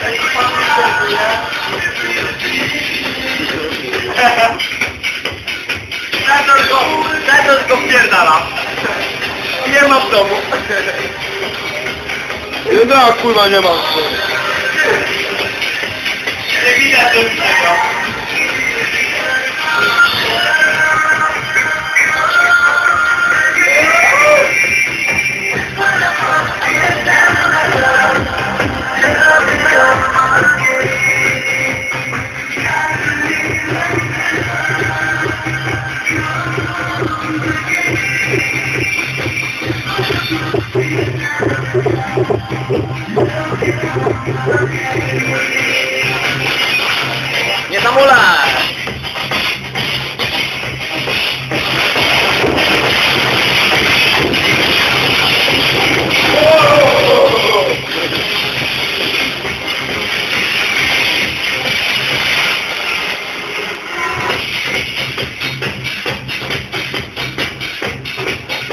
Cezar go, Cezar go wpierdala. Nie ma w domu. Nie da, kurwa, nie ma w domu. Nie widać do niczego.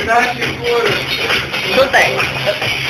Tá segura. Chuta aí.